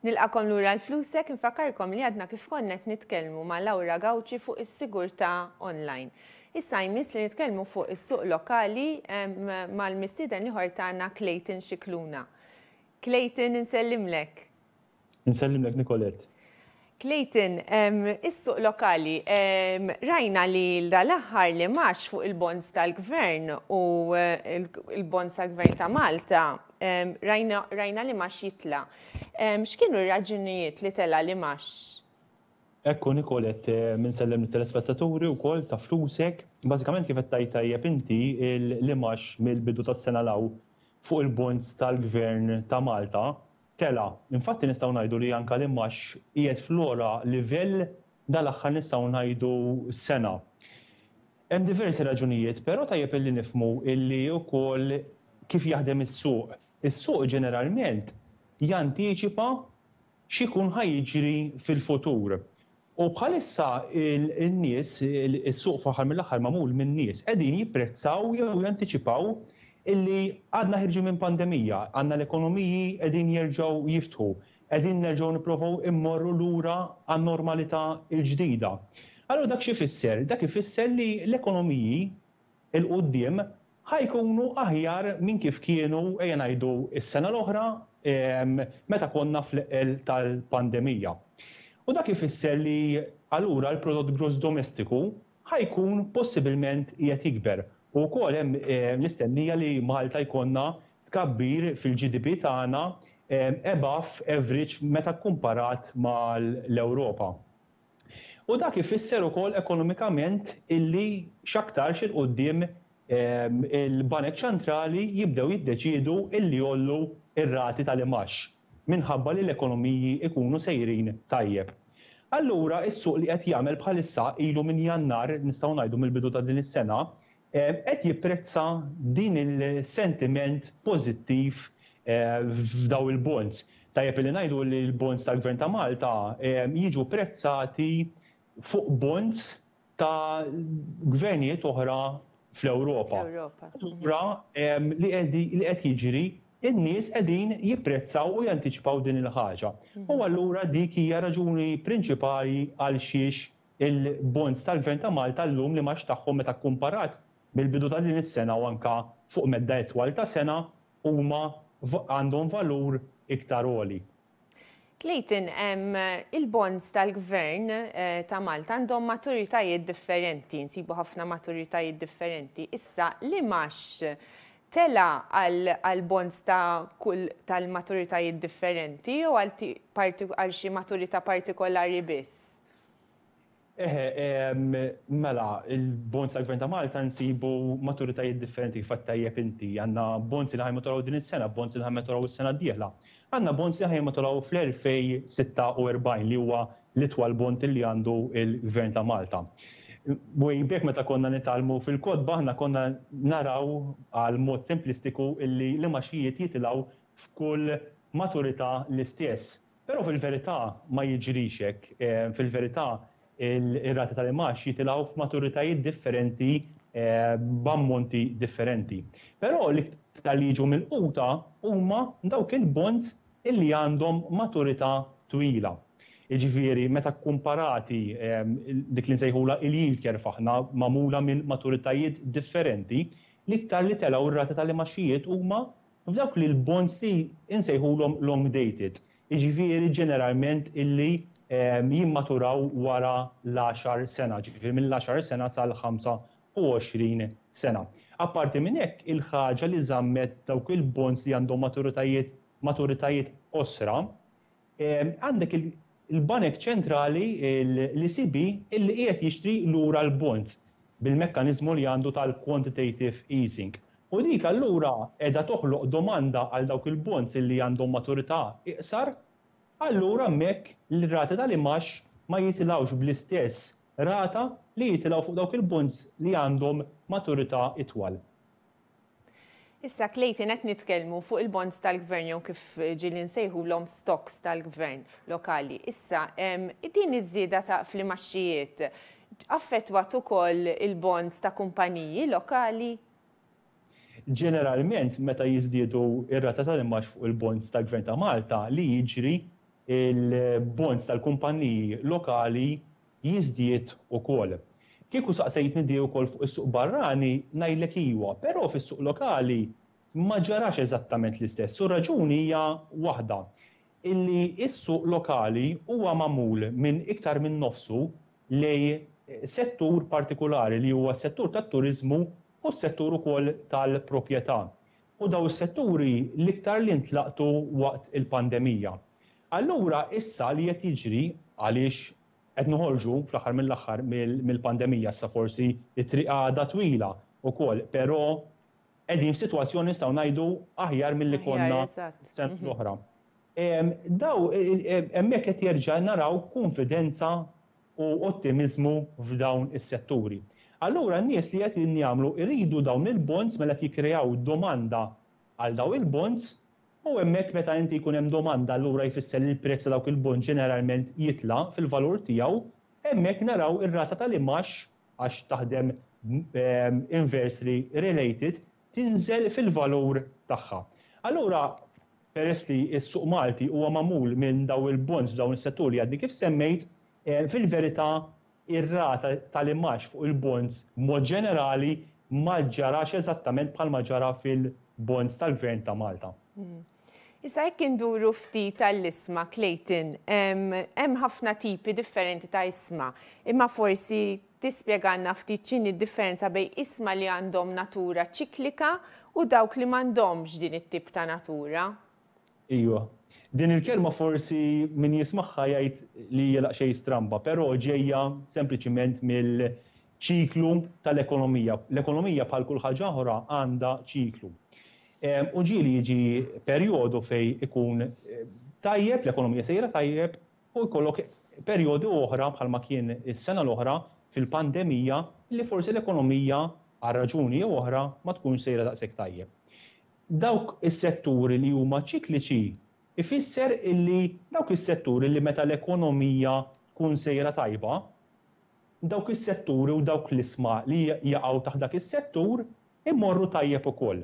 Nilqakom lura l-flusek infakarkom li għadna kif konnet nitkellmu ma' Laura Gawċi fuq is-sigurtà online. Issa jmiss li nitkellmu fuq is-suq lokali mal-mistieden li ħortana Clayton Xikluna. Clayton insellimlek. Nsellimlek Nicolette. Clayton, is-suq lokali, rajna li l-aħħar li max fuq il-bonds tal-gvern u il-bonds tal-gvern ta' Malta, rajna li max jitla. X'kienu r-raġunijiet li tela li max? Ekku Nikolet, minn sellem l-telespettaturi u kol ta' flusek. Basikament kif għettaj tajjeb inti li max mill-bidu ta' sena law fuq il-bonds tal-gvern ta' Malta, Tela'. Infatti nistgħu ngħidu li anke l-imgħax qiegħed fl-ogħla livell dal-aħħar nistgħu ngħidu sena. Hemm diversi raġunijiet però tajjeb illi nifhmu illi wkoll kif jaħdem is-suq. Is-suq ġeneralment jantiċipa x'ikun ħa jiġri fil-futur. U bħalissa n-nies, is-suq fl-aħħar mill-aħħar magħmul min-nies, qegħdin jipprezzaw jew jantiċipaw illi għadna ħirġin minn pandemija, għandna l-ekonomiji qegħdin jerġgħu jiftħu, qegħdin nerġgħu nipprovaw immorru lura għan-normalità l-ġdida. Allura dak x'ifisser? Dak ifisser li l-ekonomiji, 'il quddiem ħa jkunu aħjar minn kif kienu, ejja ngħidu, is-sena l-oħra meta konna fl-eqqel tal-pandemija. U dak ifisser li allura l-prodott gross domestiku ħa jkun possibilment qiegħed jikber. U wkoll hemm l-istennija li Malta jkollna tkabbir fil-GDP tagħna above average meta kkumparat mal-Ewropa. U dak ifisser ukoll ekonomikament illi x'aktarx 'il quddiem il-banek ċentrali jibdew jiddeċiedu illi jgħollu r-rati tal-imgħax minħabba li l-ekonomiji jkunu sejrin tajjeb. Allura s-suq li qed jagħmel bħalissa ilu minn Jannar, nistgħu ngħidu mill-bidu ta' din is-sena, qed jipprezza din il-sentiment pożittiv f'dawn il-bonds. Tajjeb illi ngħidu li l-bonds tal-Gvern ta' Malta jiġu prezzati fuq bonds ta' gvernijiet oħra fl-Ewropa. Allura li qed jiġri, in-nies qegħdin jipprezzaw u jantiċipaw din il-ħaġa. U allura dik hija raġuni prinċipali għalxiex il-bonds tal-Gvern ta' Malta llum l-imax tagħhom meta kkumparat mill-bidu ta' din is-sena u anke fuq medda itwal ta' sena huma għandhom valur iktar għoli. Clayton, Il-bonds tal-Gvern ta' Malta għandhom maturitajiet differenti, nsibu ħafna maturitajiet differenti. Issa, l-imax tela' għall-bonds ta' kull tal-maturitajiet differenti jew għal xi maturità partikolari biss? Eħe, mela, il-bonds tal-Gvern ta' Malta nsibu maturitajiet differenti kif tajjeb inti. Għandna bonds li ħajmaturaw din is-sena, bonds li ħajmaturaw is-sena d-dieħla. Għandna bonds li ħajmaturaw fl-2046 li huwa l-itwal bond li għandu l-Gvern ta' Malta. Way back meta konna nitgħallmu fil-kotba aħna konna naraw għal mod semplistiku li l-imgħaxijiet jitilgħu f'kull maturità l-istess. Però fil-verità ma jiġrix hekk. Fil-verità, ir-rati tal-imgħax jitilgħu f'maturitajiet differenti b'ammonti differenti. Però l-iktar li jiġu milquta huma dawk il-bonds li għandhom maturità twila. Jiġifieri meta kkumparati dik li nsejħulha il-yield curve aħna magħmula minn maturitajiet differenti, l-iktar li telgħu r-rati tal-imgħaxijiet huma F'dawk li l-bonds li insejħulhom long dated, jiġifieri ġeneralment illi jimmaturaw wara l-għaxar sena, jiġifieri mill-għaxar sena sal-ħamsa u għoxrin sena. Apparti minn hekk, il-ħaġa li żammet dawk il-bonds li għandhom maturitajiet maturitajiet qosra Għandek il-Banek Ċentrali, l-ECB, illi qiegħed jixtri lura l-bonds bil-mekkaniżmu li għandu tal-quantitative easing. U dik allura qiegħda toħloq domanda għal dawk il-bonds illi għandhom maturità iqsar. Allura hemmhekk l-rati tal-imgħax ma jitilgħux bl-istess rata li jitilgħu fuq dawk il-bonds li għandhom maturità itwal. Issa Clayton qed nitkellmu fuq il-bonds tal-gvern jew kif ġieli nsejħulhom stocks tal-gvern lokali. Issa din iż-żieda ta' fl-imgħaxxijiet affettwat ukoll il-bonds ta' kumpaniji lokali? Ġeneralment meta jiżdiedu r-rata tal-imgħax fuq il-bonds tal-Gvern ta' Malta li jiġri il-bonds tal-kumpaniji lokali jiżdied ukoll. Kieku saqsejtni di wkoll fuq is-suq barrani, ngħidlek iwa, però fis-suq lokali ma ġarax eżattament l-istess u r-raġuni hija waħda, illi s-suq lokali huwa magħmul minn iktar minn nofsu li settur partikulari li huwa s-settur tat-turiżmu u s-settur ukoll tal-proprjetà u dawn is-setturi l-iktar li ntlaqtu waqt il-pandemija. Allura issa li qed jiġri, għaliex qed noħorġu fl-aħħar mill-aħħar mill-pandemija, issa forsi t-triq għadha twila wkoll, però qegħdin f'sitwazzjoni nistgħu ngħidu aħjar milli konna s-sena l-oħra. Daw hemmhekk qed jerġa' naraw kunfidenza u ottimiżmu f'dawn is-setturi. Allura n-nies li qegħdin jagħmlu jridu dawn il-bonds mela qed jikkreaw domanda għal dawn il-bonds u hemmhekk meta inti jkun hemm domanda allura jfisser li l-prezz ta' dawk il-bonds ġeneralment jitla' fil-valur tiegħu, hemmhekk naraw ir-rata tal-imgħax għax taħdem inversely related tinżel fil-valur tagħha. Allura peress li s-suq Malti huwa magħmul minn dawn il-bonds f'dawn is-setturi li għadni kif semmejt, fil-verità ir-rata tal-imgħax fuq il-bonds b'mod ġenerali ma ġarax eżattament bħalma ġara fil-bonds tal-Gvern ta' Malta. Issa jekk induru ftit għall-isma, Clayton, hemm ħafna tipi differenti ta' isma, imma forsi tispjegalna ftit x'inhi d-differenza bejn isma li għandhom natura ċiklika u dawk li m'għandhomx din it-tip ta' natura? Ejwa. Din il-kelma forsi min jismagħha jgħid li hija daqsxejn stramba, però ġejja sempliċiment mill-ċiklu tal-ekonomija. L-ekonomija bħal kull ħaġa oħra għandha ċiklu. U ġieli jiġi perjodu fejn ikun tajjeb, l-ekonomija sejra tajjeb, u jkollok perjodi oħra bħalma kien is-sena l-oħra fil-pandemija li forsi l-ekonomija għal raġuni jew oħra ma tkunx sejra daqshekk tajjeb. Dawk is-setturi li huma ċikliċi jfisser illi dawk is-setturi li meta l-ekonomija tkun sejra tajba, dawk is-setturi u dawk l-isma li jaqgħu taħt dak is-settur imorru tajjeb ukoll.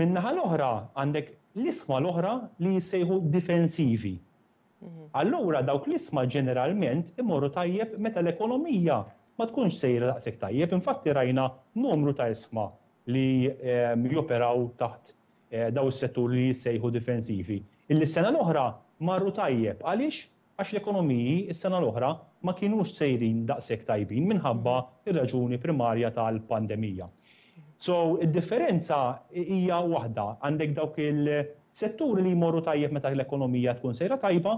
Min-naħa l-oħra għandek l-isma l-oħra li jissejħu difensivi. Allura dawk l-isma ġeneralment imorru tajjeb meta l-ekonomija ma tkunx sejra daqshekk tajjeb, infatti rajna numru ta' isma li joperaw taħt dawn is-setturi li jissejħu difensivi, illi s-sena l-oħra marru tajjeb. Għaliex? Għax l-ekonomiji s-sena l-oħra ma kinux sejrin daqshekk tajbin minħabba r-raġuni primarja tal-pandemija. So, id-differenza hija waħda, għandek dawk il-setturi li jmorru tajjeb meta l-ekonomija tkun sejra tajba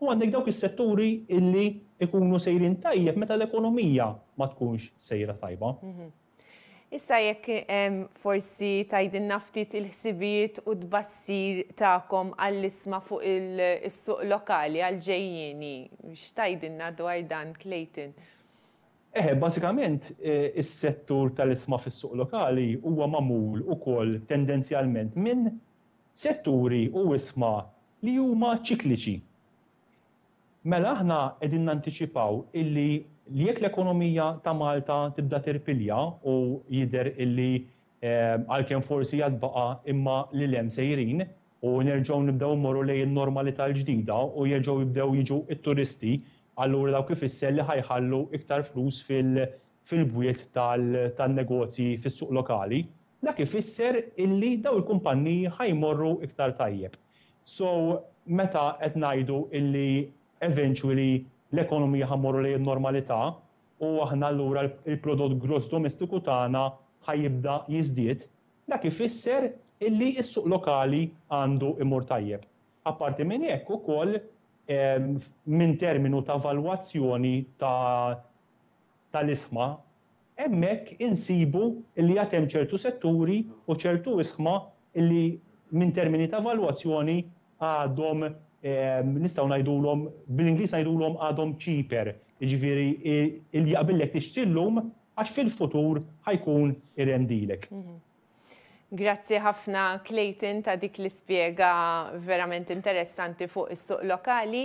u għandek dawk is-setturi illi jkunu sejrin tajjeb meta l-ekonomija ma tkunx sejra tajba. Issa jekk forsi tgħidilna ftit il-ħsibijiet u t-tbassir tagħkom għall-isma fuq is-suq lokali għall-ġejjieni. X'tgħidilna dwar dan Clayton? Eħe, bażikament is-settur tal-isma fis-suq lokali huwa magħmul ukoll tendenzjalment minn setturi u isma li huma ċikliċi. Mela aħna qegħdin nantiċipaw illi li jekk l-ekonomija ta' Malta tibda tirpilja u jidher illi għalkemm forsi għad baqa' imma lil hemm sejrin u nerġgħu nibdew immorru lejn in-normalità l-ġdida u jerġgħu jibdew jiġu t-turisti allura dawk ifisser li ħa jħallu iktar flus fil-bwiet tan-negozji fis-suq lokali. Dak ifisser illi dawn il-kumpanniji ħa jmorru iktar tajjeb. So, meta qed ngħidu illi eventually l-ekonomija ħa mmorru lejn in-normalità u aħna allura l-prodott gross domestiku tagħna ħa jibda jiżdied, dak ifisser illi s-suq lokali għandu imur tajjeb. Apparti minn hekk ukoll minn terminu ta' valwazzjoni ta' tal-isħma, hemmhekk insibu li għad hemm ċertu setturi u ċertu isħma li minn termini ta' valwazzjoni għadhom nistgħu ngħidulhom, bl-Ingliż ngħidulhom għadhom cheaper, jiġifieri li jaqbillek tixtri llum għax fil-futur ħa jkun irendilek. Grazzi ħafna Clayton ta' dik l-ispjega verament interessanti fuq is-suq lokali.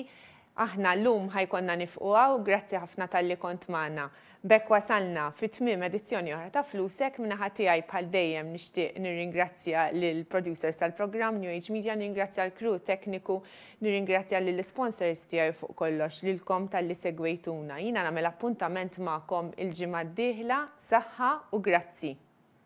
Aħna llum ħa jkollna nifqu hawn, grazzi ħafna talli kont magħna. B'hekk wasalna fi tmiem edizzjoni oħra ta' Flusek, min-naħa tiegħi bħal dejjem nixtieq nirringrazzja lill-producers tal-programm, New Age Media, nirringrazzja l-crew tekniku, nirringrazzja lill-isponsors tiegħi u fuq kollox lilkom talli segwejtuna. Jiena nagħmel appuntament magħkom il-ġimgħa d-dieħla, saħħa u grazzi.